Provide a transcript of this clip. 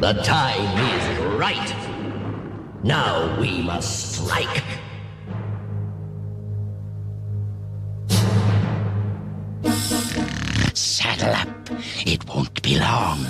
The time is right. Now we must strike. Saddle up. It won't be long.